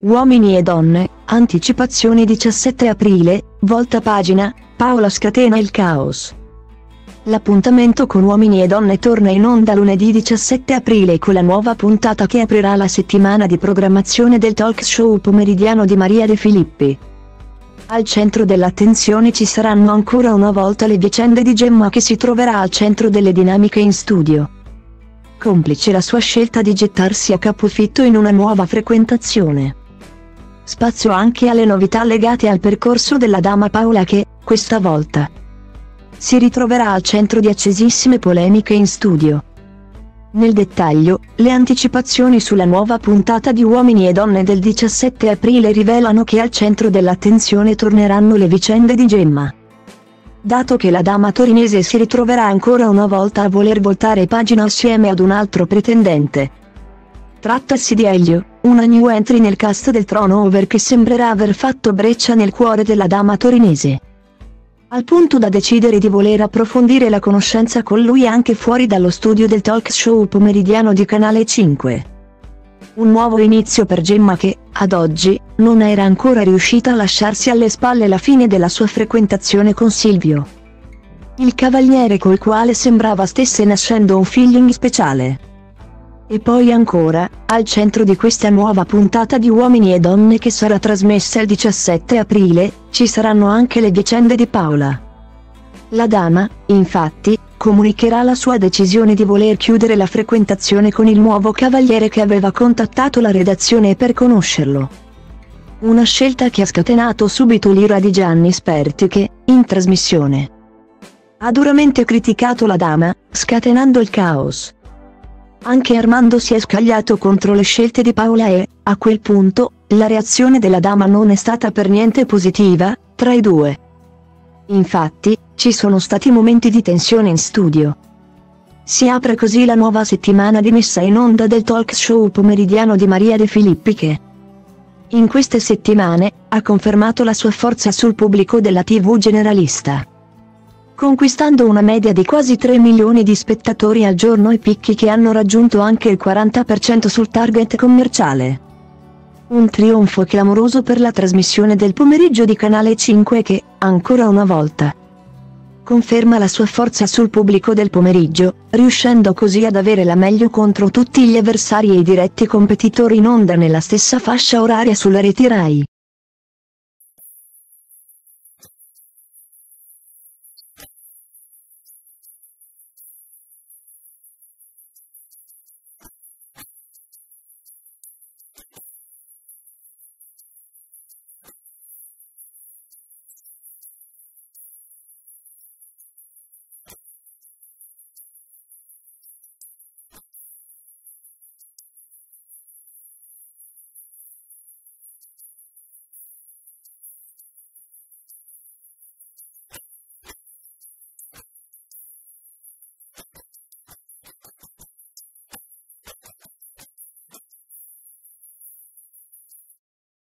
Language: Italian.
Uomini e donne, anticipazioni 17 aprile, volta pagina, Paola scatena il caos. L'appuntamento con Uomini e Donne torna in onda lunedì 17 aprile con la nuova puntata che aprirà la settimana di programmazione del talk show pomeridiano di Maria De Filippi. Al centro dell'attenzione ci saranno ancora una volta le vicende di Gemma che si troverà al centro delle dinamiche in studio. Complice la sua scelta di gettarsi a capofitto in una nuova frequentazione. Spazio anche alle novità legate al percorso della dama Paola che, questa volta, si ritroverà al centro di accesissime polemiche in studio. Nel dettaglio, le anticipazioni sulla nuova puntata di Uomini e Donne del 17 aprile rivelano che al centro dell'attenzione torneranno le vicende di Gemma. Dato che la dama torinese si ritroverà ancora una volta a voler voltare pagina assieme ad un altro pretendente. Trattasi di Elio, una new entry nel cast del Over che sembrerà aver fatto breccia nel cuore della dama torinese. Al punto da decidere di voler approfondire la conoscenza con lui anche fuori dallo studio del talk show pomeridiano di Canale 5. Un nuovo inizio per Gemma che, ad oggi, non era ancora riuscita a lasciarsi alle spalle la fine della sua frequentazione con Silvio. Il cavaliere col quale sembrava stesse nascendo un feeling speciale. E poi ancora, al centro di questa nuova puntata di Uomini e Donne che sarà trasmessa il 17 aprile, ci saranno anche le vicende di Paola. La dama, infatti, comunicherà la sua decisione di voler chiudere la frequentazione con il nuovo cavaliere che aveva contattato la redazione per conoscerlo. Una scelta che ha scatenato subito l'ira di Gianni Sperti che, in trasmissione, ha duramente criticato la dama, scatenando il caos. Anche Armando si è scagliato contro le scelte di Paola e, a quel punto, la reazione della dama non è stata per niente positiva, tra i due. Infatti, ci sono stati momenti di tensione in studio. Si apre così la nuova settimana di messa in onda del talk show pomeridiano di Maria De Filippi che, in queste settimane, ha confermato la sua forza sul pubblico della TV generalista conquistando una media di quasi 3 milioni di spettatori al giorno e picchi che hanno raggiunto anche il 40% sul target commerciale. Un trionfo clamoroso per la trasmissione del pomeriggio di Canale 5 che, ancora una volta, conferma la sua forza sul pubblico del pomeriggio, riuscendo così ad avere la meglio contro tutti gli avversari e i diretti competitori in onda nella stessa fascia oraria sulla reti Rai.